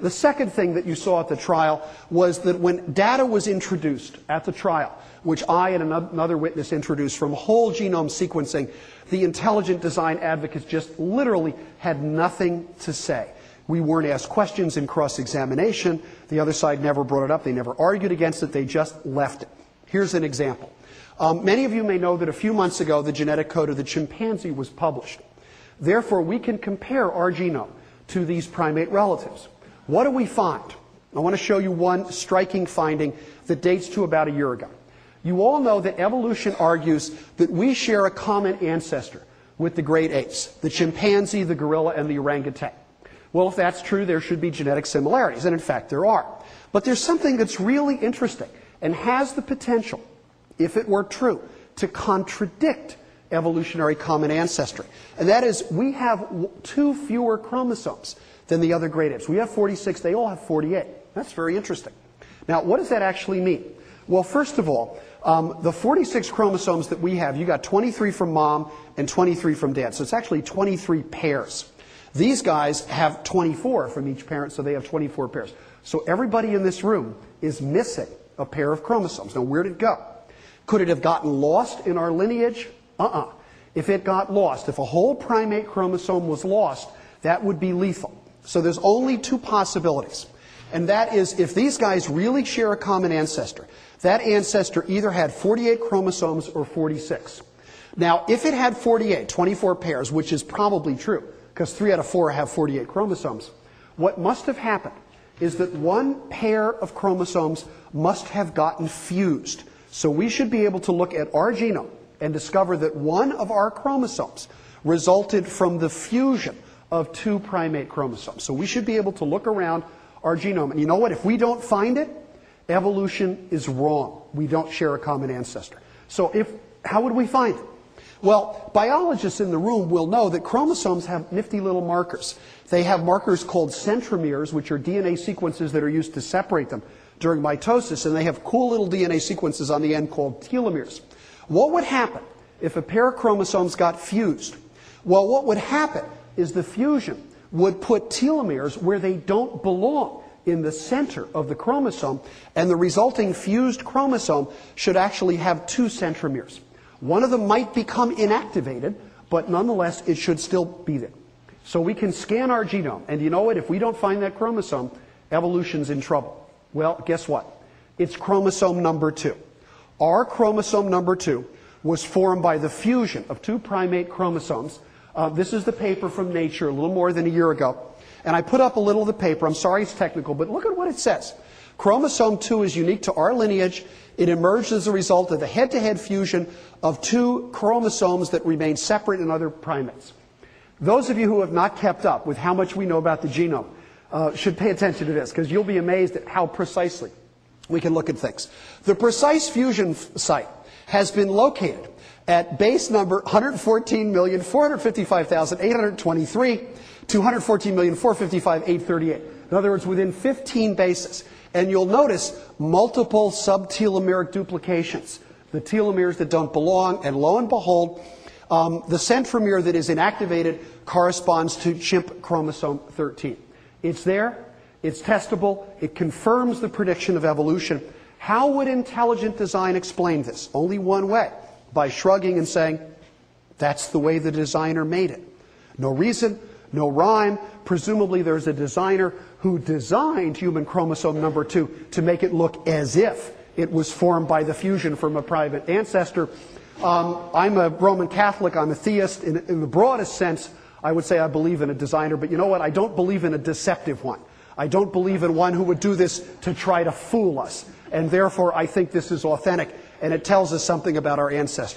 The second thing that you saw at the trial was that when data was introduced at the trial, which I and another witness introduced from whole genome sequencing, the intelligent design advocates just literally had nothing to say. We weren't asked questions in cross examination. The other side never brought it up. They never argued against it. They just left it. Here's an example. Um, many of you may know that a few months ago, the genetic code of the chimpanzee was published. Therefore, we can compare our genome to these primate relatives. What do we find? I want to show you one striking finding that dates to about a year ago. You all know that evolution argues that we share a common ancestor with the great apes, the chimpanzee, the gorilla, and the orangutan. Well, if that's true, there should be genetic similarities, and in fact there are. But there's something that's really interesting and has the potential, if it were true, to contradict evolutionary common ancestry. And that is, we have two fewer chromosomes than the other great apes. We have 46, they all have 48. That's very interesting. Now, what does that actually mean? Well, first of all, um, the 46 chromosomes that we have, you got 23 from mom and 23 from dad. So it's actually 23 pairs. These guys have 24 from each parent, so they have 24 pairs. So everybody in this room is missing a pair of chromosomes. Now, where did it go? Could it have gotten lost in our lineage? Uh-uh. If it got lost, if a whole primate chromosome was lost, that would be lethal. So there's only two possibilities. And that is if these guys really share a common ancestor, that ancestor either had 48 chromosomes or 46. Now, if it had 48, 24 pairs, which is probably true, because three out of four have 48 chromosomes, what must have happened is that one pair of chromosomes must have gotten fused. So we should be able to look at our genome and discover that one of our chromosomes resulted from the fusion of two primate chromosomes. So we should be able to look around our genome. And you know what? If we don't find it, evolution is wrong. We don't share a common ancestor. So if, how would we find it? Well, biologists in the room will know that chromosomes have nifty little markers. They have markers called centromeres, which are DNA sequences that are used to separate them during mitosis, and they have cool little DNA sequences on the end called telomeres. What would happen if a pair of chromosomes got fused? Well, what would happen is the fusion would put telomeres where they don't belong in the center of the chromosome, and the resulting fused chromosome should actually have two centromeres. One of them might become inactivated, but nonetheless, it should still be there. So we can scan our genome, and you know what? If we don't find that chromosome, evolution's in trouble. Well, guess what? It's chromosome number two. Our chromosome number two was formed by the fusion of two primate chromosomes. Uh, this is the paper from Nature a little more than a year ago. And I put up a little of the paper. I'm sorry it's technical, but look at what it says. Chromosome 2 is unique to our lineage. It emerged as a result of the head to head fusion of two chromosomes that remain separate in other primates. Those of you who have not kept up with how much we know about the genome uh, should pay attention to this because you'll be amazed at how precisely we can look at things. The precise fusion site has been located at base number 114,455,823 to 114,455,838. In other words, within 15 bases. And you'll notice multiple subtelomeric duplications, the telomeres that don't belong, and lo and behold, um, the centromere that is inactivated corresponds to chimp chromosome 13. It's there, it's testable. It confirms the prediction of evolution. How would intelligent design explain this? Only one way by shrugging and saying, that's the way the designer made it. No reason, no rhyme. Presumably, there's a designer who designed human chromosome number two to make it look as if it was formed by the fusion from a primate ancestor. Um, I'm a Roman Catholic, I'm a theist. In, in the broadest sense, I would say I believe in a designer, but you know what? I don't believe in a deceptive one. I don't believe in one who would do this to try to fool us. And therefore, I think this is authentic, and it tells us something about our ancestry.